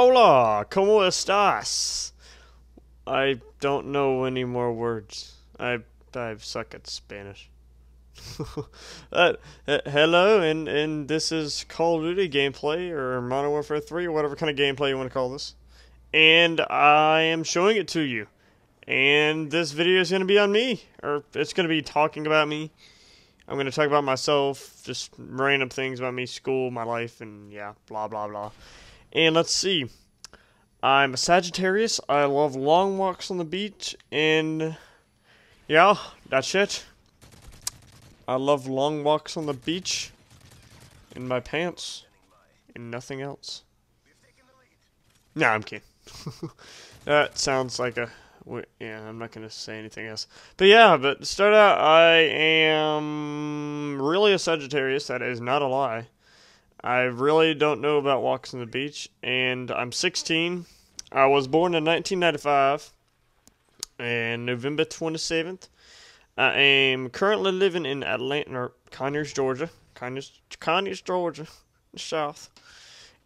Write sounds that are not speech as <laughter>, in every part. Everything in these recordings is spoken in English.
Hola, ¿cómo estás? I don't know any more words. I I suck at Spanish. <laughs> uh, hello, and and this is Call of Duty gameplay or Modern Warfare 3 or whatever kind of gameplay you want to call this. And I am showing it to you. And this video is going to be on me, or it's going to be talking about me. I'm going to talk about myself, just random things about me, school, my life, and yeah, blah blah blah. And let's see. I'm a Sagittarius. I love long walks on the beach, and yeah, that's it. I love long walks on the beach in my pants and nothing else. No, I'm kidding. <laughs> that sounds like a. Yeah, I'm not gonna say anything else. But yeah, but to start out, I am really a Sagittarius. That is not a lie. I really don't know about walks on the beach, and I'm 16. I was born in 1995, and November 27th. I am currently living in Atlanta, Conyers, Georgia. Conyers, Conyers, Georgia, South.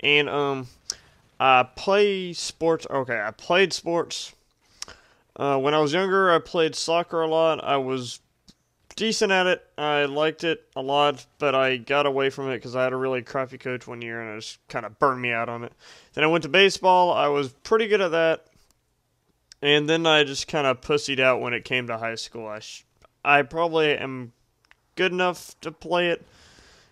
And um, I play sports. Okay, I played sports. Uh, when I was younger, I played soccer a lot. I was decent at it. I liked it a lot, but I got away from it because I had a really crappy coach one year, and it just kind of burned me out on it. Then I went to baseball. I was pretty good at that, and then I just kind of pussied out when it came to high school. I sh- I probably am good enough to play it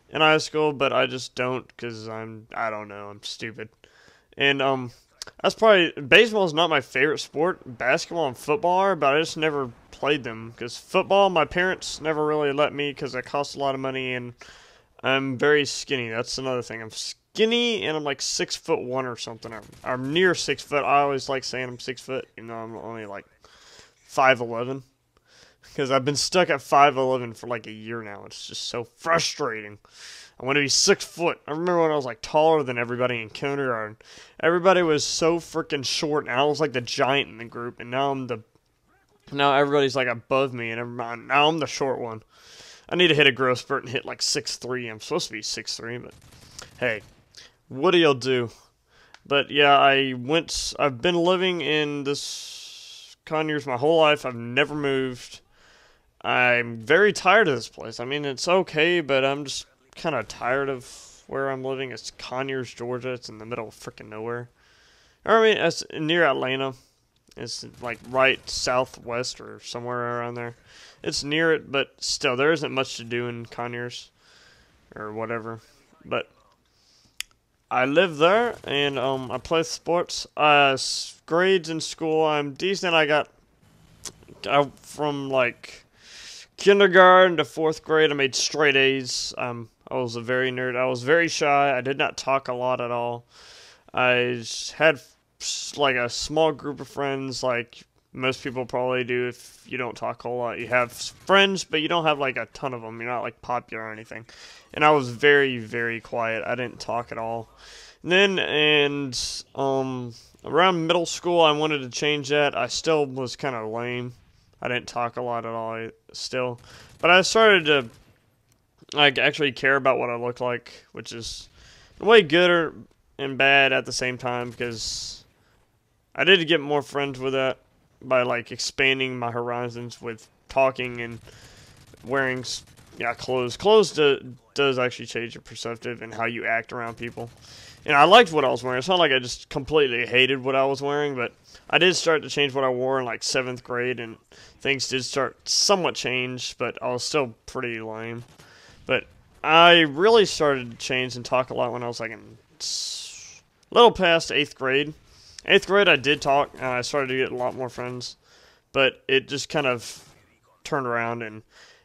in high school, but I just don't because I'm I don't know I'm stupid, and um that's probably baseball is not my favorite sport. Basketball and football are, but I just never played them because football my parents never really let me because it costs a lot of money and I'm very skinny. That's another thing. I'm skinny and I'm like six foot one or something. I'm, I'm near six foot. I always like saying I'm six foot, even though I'm only like five eleven because I've been stuck at five eleven for like a year now. It's just so frustrating. I want to be six foot. I remember when I was like taller than everybody in kindergarten. Everybody was so freaking short, and I was like the giant in the group. And now I'm the now everybody's like above me, and now I'm the short one. I need to hit a growth spurt and hit like six three. I'm supposed to be six three, but hey, what do you do? But yeah, I went. I've been living in this Conyers my whole life. I've never moved. I'm very tired of this place. I mean, it's okay, but I'm just kind of tired of where I'm living. It's Conyers, Georgia. It's in the middle of freaking nowhere. I mean, it's near Atlanta. It's like right southwest or somewhere around there. It's near it, but still, there isn't much to do in Conyers or whatever. But I live there and um, I play sports. Uh, grades in school, I'm decent. I got I, from like kindergarten to fourth grade, I made straight A's. Um, I was a very nerd. I was very shy. I did not talk a lot at all. I had like a small group of friends, like most people probably do if you don't talk a whole lot. You have friends, but you don't have like a ton of them. You're not like popular or anything. And I was very, very quiet. I didn't talk at all. And then, and um, around middle school, I wanted to change that. I still was kind of lame. I didn't talk a lot at all still, but I started to like actually care about what I look like, which is way good and bad at the same time because I did get more friends with that by like expanding my horizons with talking and wearing yeah clothes. Clothes do, does actually change your perceptive and how you act around people. And I liked what I was wearing. It's not like I just completely hated what I was wearing, but I did start to change what I wore in like seventh grade, and things did start somewhat change, but I was still pretty lame. But I really started to change and talk a lot when I was like in little past eighth grade. Eighth grade, I did talk, and I started to get a lot more friends, but it just kind of turned around, and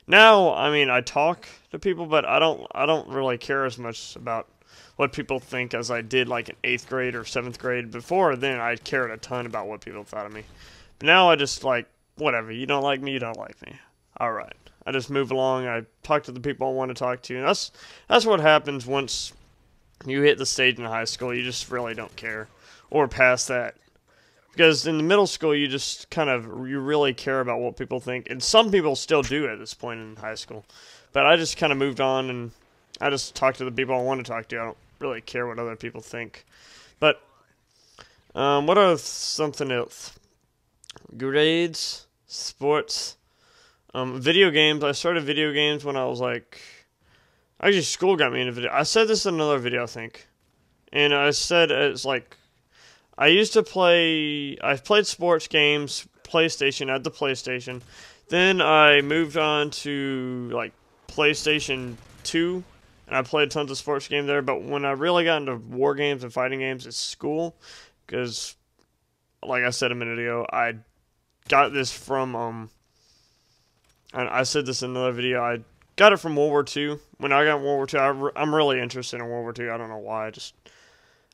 now, I mean, I talk to people, but I don't, I don't really care as much about what people think as I did like in eighth grade or seventh grade. Before then, I cared a ton about what people thought of me. But now I just like whatever. You don't like me, you don't like me. All right. I just move along. I talk to the people I want to talk to. And that's that's what happens once you hit the stage in high school. You just really don't care, or past that. Because in the middle school, you just kind of you really care about what people think, and some people still do at this point in high school. But I just kind of moved on, and I just talk to the people I want to talk to. I don't really care what other people think. But Um, what are something else? Grades, sports, um, video games. I started video games when I was like, actually, school got me into video. I said this in another video, I think, and I said it's like, I used to play. I've played sports games, PlayStation at the PlayStation. Then I moved on to like PlayStation Two and I played tons of sports games there. But when I really got into war games and fighting games, it's school, because, like I said a minute ago, I got this from um, and I said this in another video. I got it from World War II. When I got World War II, I, am really interested in World War II. I don't know why. I just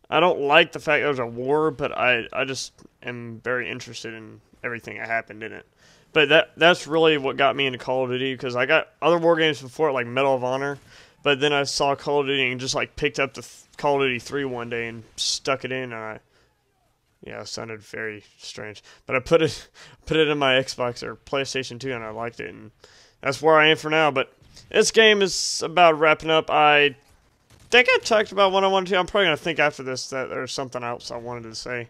I don't like the fact there's a war, but I I just am very interested in everything that happened in it. But that that's really what got me into Call of Duty because I got other war games before, like Medal of Honor, but then I saw Call of Duty and just like picked up the Call of Duty 3 one day and stuck it in and I yeah, it sounded very strange. But I put it <laughs> put it in my Xbox or PlayStation 2 and I liked it and that's where I am for now, but this game is about wrapping up. I think I talked about what I wanted to. I'm probably going to think after this that there's something else I wanted to say.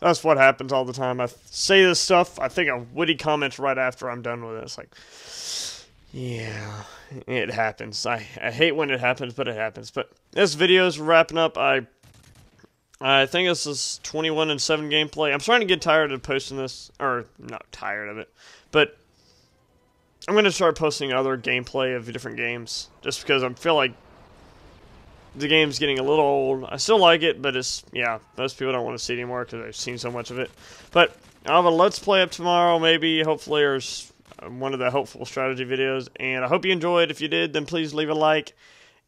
That's what happens all the time. I say this stuff, I think of witty comments right after I'm done with it. It's like, yeah, it happens. I, I hate when it happens, but it happens. But this video is wrapping up. I I think this is 21 and 7 gameplay. I'm starting to get tired of posting this, or not tired of it, but I'm going to start posting other gameplay of different games just because I feel like the game's getting a little old. I still like it, but it's, yeah, most people don't want to see it anymore because they've seen so much of it. But I'll have a Let's Play up tomorrow, maybe, hopefully, or one of the helpful strategy videos. And I hope you enjoyed. If you did, then please leave a like.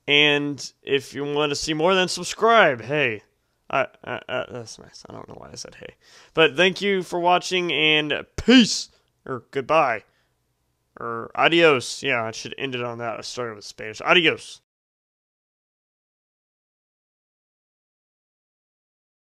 And if you want to see more, then subscribe. Hey, I, I, I, that's nice. I don't know why I said hey. But thank you for watching and peace or goodbye or adios. Yeah, I should end it on that. I started with Spanish. Adios.